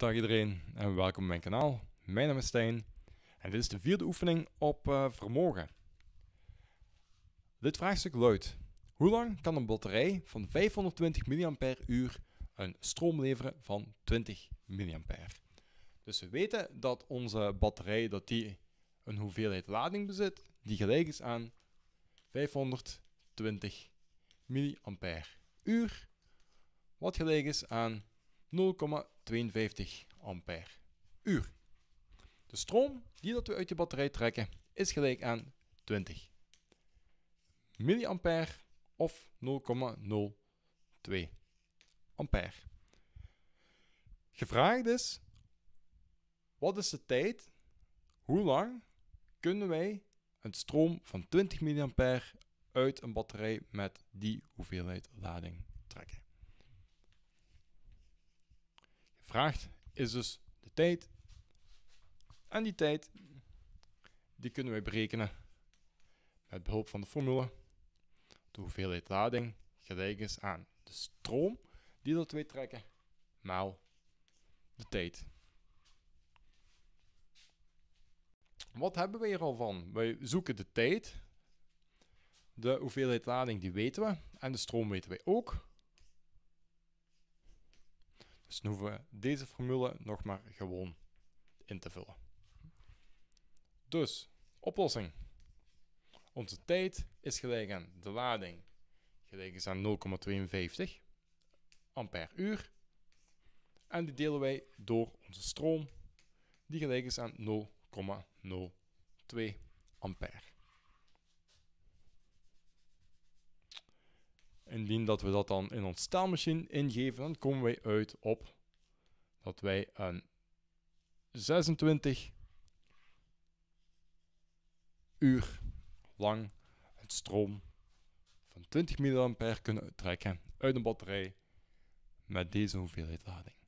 Dag iedereen en welkom op mijn kanaal. Mijn naam is Stijn en dit is de vierde oefening op uh, vermogen. Dit vraagstuk luidt: Hoe lang kan een batterij van 520 mAh een stroom leveren van 20 mA? Dus we weten dat onze batterij dat die een hoeveelheid lading bezit die gelijk is aan 520 mAh, wat gelijk is aan 0,52 ampère uur. De stroom die dat we uit de batterij trekken is gelijk aan 20 milliampère of 0,02 ampère. Gevraagd is, wat is de tijd, hoe lang kunnen wij een stroom van 20 milliampère uit een batterij met die hoeveelheid lading trekken? Gevraagd is dus de tijd. En die tijd die kunnen wij berekenen met behulp van de formule. De hoeveelheid lading gelijk is aan de stroom die dat wij trekken maal de tijd. Wat hebben we hier al van? Wij zoeken de tijd. De hoeveelheid lading die weten we. En de stroom weten wij ook. Dus dan hoeven we deze formule nog maar gewoon in te vullen. Dus, oplossing. Onze tijd is gelijk aan de lading, gelijk is aan 0,52 ampère uur. En die delen wij door onze stroom, die gelijk is aan 0,02 ampère. Indien dat we dat dan in ons taalmachine ingeven, dan komen wij uit op dat wij een 26 uur lang het stroom van 20 mA kunnen trekken uit een batterij met deze hoeveelheid lading.